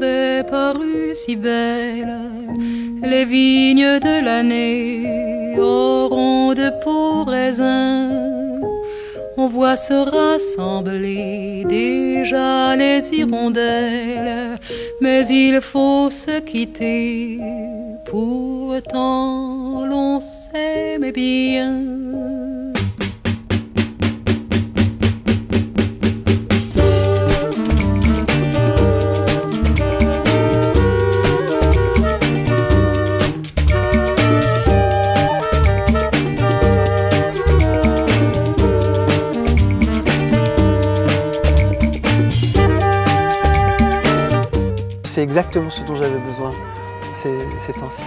la fin d'été n'avait paru si belle. Les vignes de l'année auront de pour raisin. On voit se rassembler déjà les hirondelles, mais il faut se quitter. Pourtant, l'on s'aime bien. Exactement ce dont j'avais besoin ces, ces temps-ci.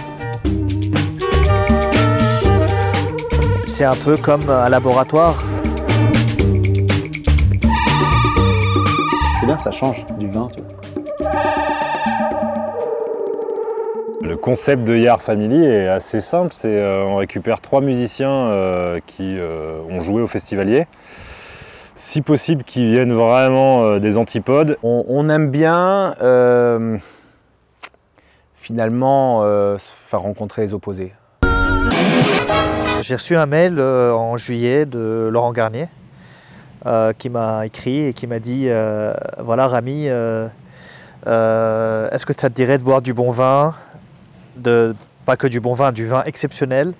C'est un peu comme un laboratoire. C'est bien, ça change du vin. Tu vois. Le concept de Yard Family est assez simple, c'est euh, on récupère trois musiciens euh, qui euh, ont joué au festivalier, si possible qui viennent vraiment euh, des antipodes. On, on aime bien euh, finalement euh, se faire rencontrer les opposés. J'ai reçu un mail euh, en juillet de Laurent Garnier euh, qui m'a écrit et qui m'a dit euh, voilà Rami, euh, euh, est-ce que ça te dirait de boire du bon vin, de pas que du bon vin, du vin exceptionnel,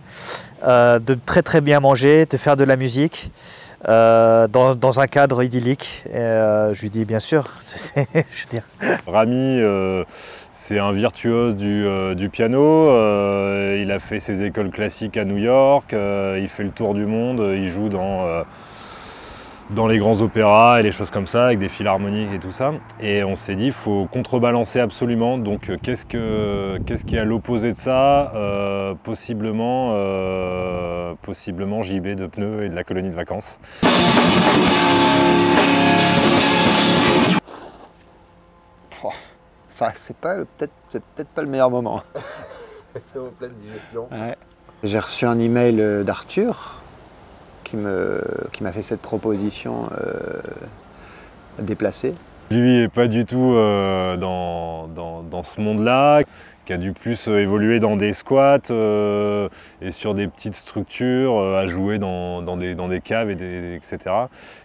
euh, de très très bien manger, de faire de la musique. Euh, dans, un cadre idyllique, euh, je lui dis bien sûr, je Rami, euh, c'est un virtuose du, du piano, il a fait ses écoles classiques à New York, il fait le tour du monde, il joue dans, dans les grands opéras et les choses comme ça, avec des philharmoniques et tout ça. Et on s'est dit, il faut contrebalancer absolument. Donc, euh, qu'est-ce, que, qu'est-ce qui est à l'opposé de ça Euh, Possiblement, euh, possiblement JB de pneus et de la colonie de vacances. Ça, c'est pas le- peut-être c'est peut-être pas le meilleur moment. C'est en pleine digestion. Ouais. J'ai reçu un email d'Arthur qui m'a fait cette proposition euh, déplacée. Lui est pas du tout euh, dans, dans- dans ce monde-là, qui a dû plus euh, évoluer dans des squats euh, et sur des petites structures, euh, à jouer dans, dans des, dans des caves, et des, etc.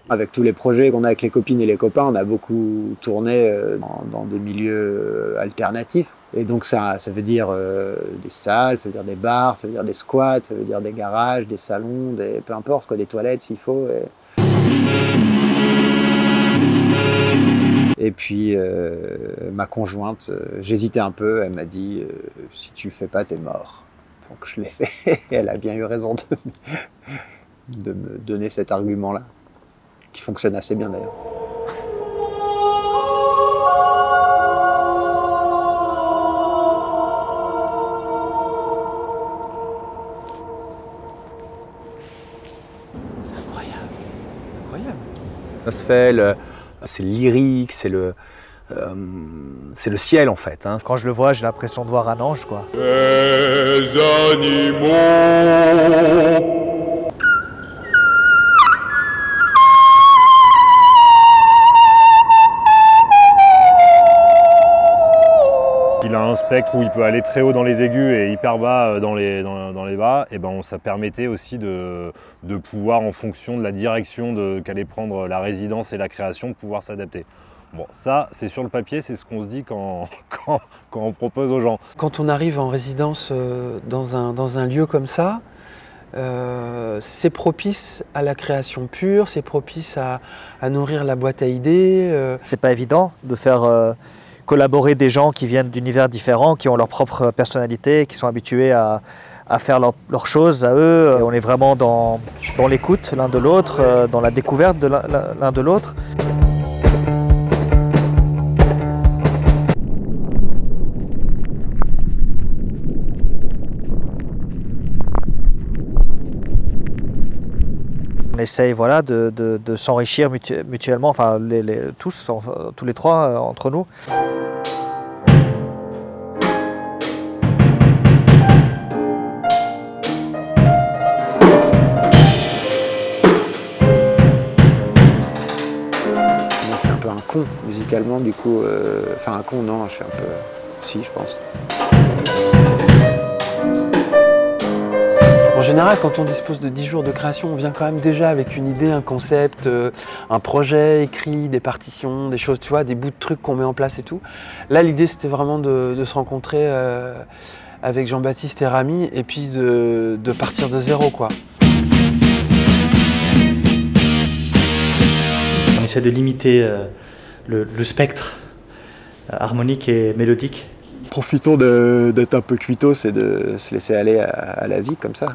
Avec tous les projets qu'on a avec les copines et les copains, on a beaucoup tourné euh, dans, dans des milieux alternatifs. Et donc ça, ça veut dire euh, des salles, ça veut dire des bars, ça veut dire des squats, ça veut dire des garages, des salons, des, peu importe, quoi, des toilettes s'il faut. Et, puis euh, ma conjointe, euh, j'hésitais un peu, elle m'a dit si tu le fais pas, t'es mort. Donc je l'ai fait. Elle a bien eu raison de, de me donner cet argument-là, qui fonctionne assez bien d'ailleurs. L'atmosphère, c'est lyrique, c'est le, euh, c'est le ciel en fait. hein. Quand je le vois, j'ai l'impression de voir un ange quoi. Il a un spectre où il peut aller très haut dans les aigus et hyper bas euh, dans les, dans, dans les bas. Et ben, ça permettait aussi de, de pouvoir, en fonction de la direction de- qu'allait prendre la résidence et la création, de pouvoir s'adapter. Bon, ça, c'est sur le papier, c'est ce qu'on se dit quand, quand, quand on propose aux gens. Quand on arrive en résidence euh, dans un, dans un lieu comme ça, euh, c'est propice à la création pure, c'est propice à, à nourrir la boîte à idées. euh, C'est pas évident de faire euh, collaborer des gens qui viennent d'univers différents, qui ont leur propre personnalité, qui sont habitués à, faire leur- leurs choses à eux. On est vraiment dans, dans l'écoute l'un de l'autre, euh, dans la découverte de l'un de l'autre. On essaye voilà, de, de- s'enrichir mutu- mutuellement, enfin tous, tous les trois euh, entre nous. Je suis un peu un con con musicalement, du coup. euh, Enfin, un con, non, je suis un peu. Si, je pense. Général, quand on dispose de 10 jours de création, on vient quand même déjà avec une idée, un concept, euh, un projet écrit, des partitions, des choses, tu vois, des bouts de trucs qu'on met en place et tout. Là, l'idée, c'était vraiment de, de se rencontrer euh, avec Jean-Baptiste et Rami et puis de, de partir de zéro, quoi. On essaie de limiter euh, le, le spectre harmonique et mélodique. Profitons d'être un peu cuitos et de se laisser aller à, à l'Asie comme ça.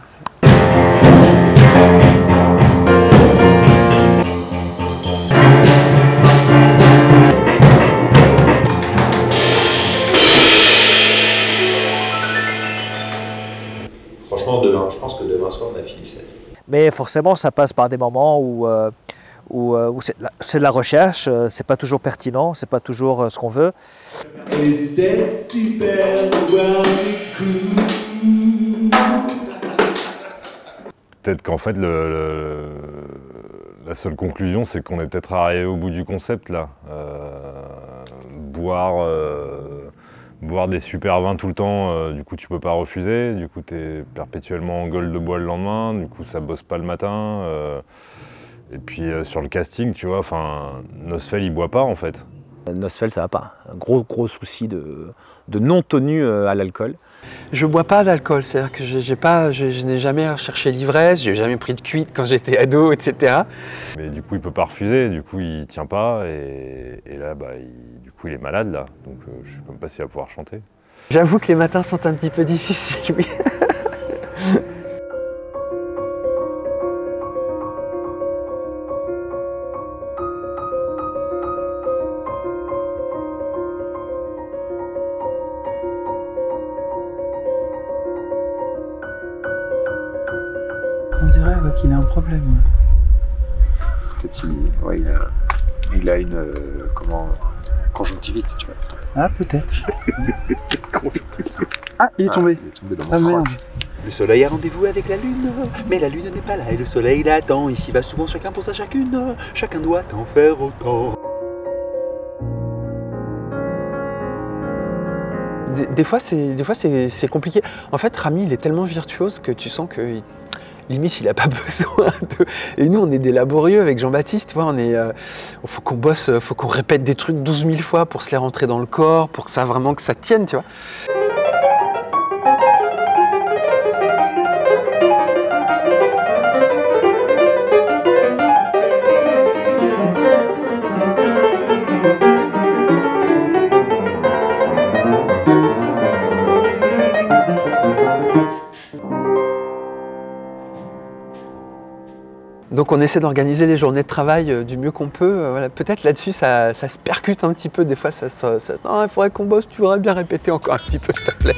On a fini set. Mais forcément, ça passe par des moments où, euh, où, euh, où c'est de la- de recherche, euh, c'est pas toujours pertinent, c'est pas toujours euh, ce qu'on veut. Peut-être qu'en fait, le- le- la seule conclusion, c'est qu'on est peut-être arrivé au bout du concept là. Euh, boire, euh, boire des super vins tout le temps, euh, du coup, tu peux pas refuser. Du coup, tu perpétuellement en gueule de bois le lendemain. Du coup, ça bosse pas le matin. euh, et puis euh, sur le casting, tu vois, enfin, Nosfell, il boit pas en fait. Nosfell, ça va pas. Un gros, gros souci de, non-tenue à l'alcool. Je bois pas d'alcool, c'est-à-dire que j'ai pas, je, je n'ai jamais recherché l'ivresse, j'ai jamais pris de cuite quand j'étais ado, etc. Mais du coup, il peut pas refuser. Du coup, il tient pas. Et, et là, bah, il- du coup, il est malade là. Donc, euh, je sais même pas s'il va pouvoir chanter. J'avoue que les matins sont un petit peu difficiles, oui. Dirait qu'il a un problème. Peut-être qu'il ouais, il a, il a une. euh, comment. conjonctivite, tu vois. Ah, peut-être. ah, il est tombé. Il est tombé dans mon Ah merde. Le soleil a rendez-vous avec la lune, mais la lune n'est pas là et le soleil l'attend. Ici va souvent chacun pour sa chacune, chacun doit en faire autant. Des, des fois, c'est des fois c'est c'est compliqué. En fait, Rami, il est tellement virtuose que tu sens que il- limite, il a pas besoin de. Et nous, on est des laborieux avec Jean-Baptiste. On est. euh, faut qu'on bosse, euh, faut qu'on répète des trucs 12 000 fois pour se les rentrer dans le corps, pour que ça vraiment que ça tienne, tu vois. Donc on essaie d'organiser les journées de travail euh, du mieux qu'on peut. Euh, Voilà, Peut-être là-dessus ça, ça se percute un petit peu. Des fois, ça, ça, Non, il faudrait qu'on bosse. Tu voudrais bien répéter encore un petit peu, s'il te plaît.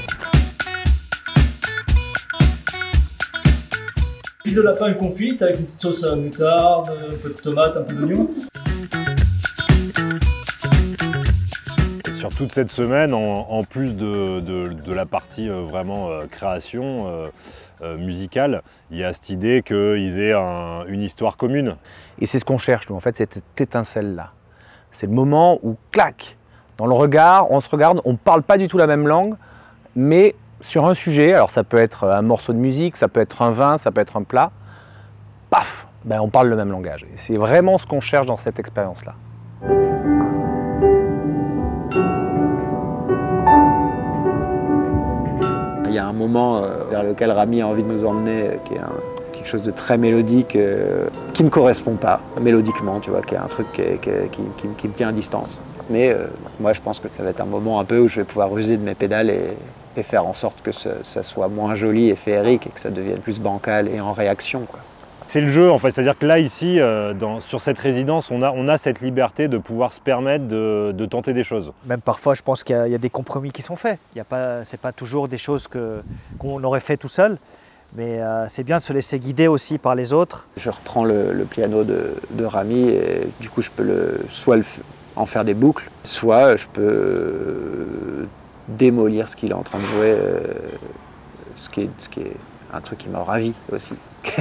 Cuisse de lapin confite avec une petite sauce à moutarde, un peu de tomate, un peu d'oignon. Toute cette semaine, en, plus de, la partie euh, vraiment euh, création euh, musicale, il y a cette idée qu'ils aient un- une histoire commune. Et c'est ce qu'on cherche, nous, en fait, cette étincelle-là. C'est le moment où, clac, dans le regard, on se regarde, on ne parle pas du tout la même langue, mais sur un sujet, alors ça peut être un morceau de musique, ça peut être un vin, ça peut être un plat, paf, ben on parle le même langage. Et c'est vraiment ce qu'on cherche dans cette expérience-là. Vers lequel Rami a envie de nous emmener, euh, qui est quelque chose de très mélodique, euh, qui ne me correspond pas mélodiquement, tu vois, qui est un truc qui, me tient à distance. Mais euh, moi, je pense que ça va être un moment un peu où je vais pouvoir user de mes pédales et, faire en sorte que ça soit moins joli et féerique et que ça devienne plus bancal et en réaction. Quoi. C'est le jeu en fait, c'est-à-dire que là ici, euh, dans- sur cette résidence, on a, on a cette liberté de pouvoir se permettre de, de tenter des choses. Même parfois, je pense qu'il y, a- il y a des compromis qui sont faits. Il y a pas, c'est pas toujours des choses que, qu'on aurait fait tout seul, mais euh, c'est bien de se laisser guider aussi par les autres. Je reprends le, le piano de, de Rami et du coup, je peux le, soit le en faire des boucles, soit je peux euh, démolir ce qu'il est en train de jouer, euh, ce, qui est, ce qui est un truc qui m'a ravi aussi.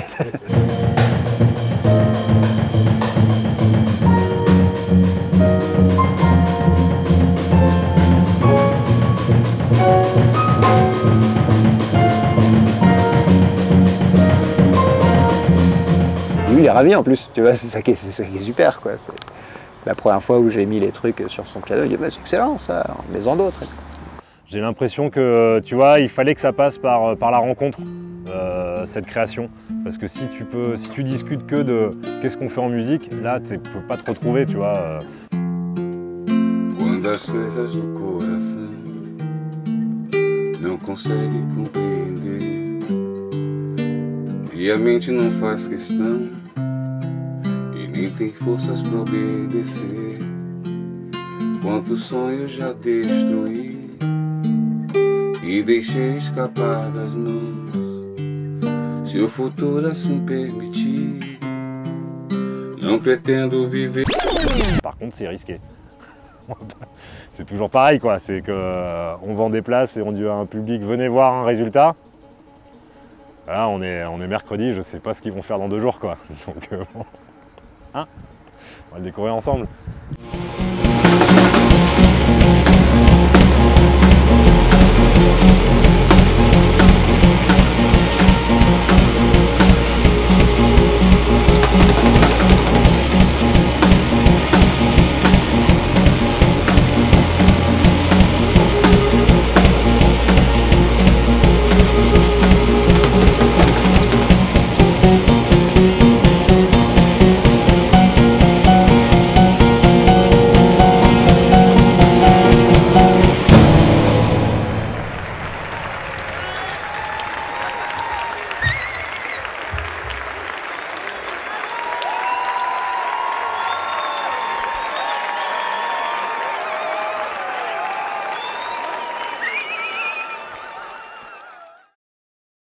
Lui, il est ravi en plus, tu vois, c'est ça, qui est, super, quoi. La première fois où j'ai mis les trucs sur son piano, il dit bah, c'est excellent ça, mets-en d'autres. J'ai l'impression que, tu vois, il fallait que ça passe par, par la rencontre, euh, cette création. Parce que si tu, peux, si tu discutes que de qu'est-ce qu'on fait en musique, là, tu peux pas te retrouver, tu vois. euh. Quando as coisas do coração não consegue compreender e a mente não faz questão e nem tem forças pra obedecer. Quantos sonhos já destruí e. Par contre, c'est risqué. c'est toujours pareil, quoi. C'est que euh, on vend des places et on dit à un public venez voir un résultat. Là, on est, on est mercredi, je sais pas ce qu'ils vont faire dans deux jours, quoi. Donc, euh, bon. Hein? On va le découvrir ensemble.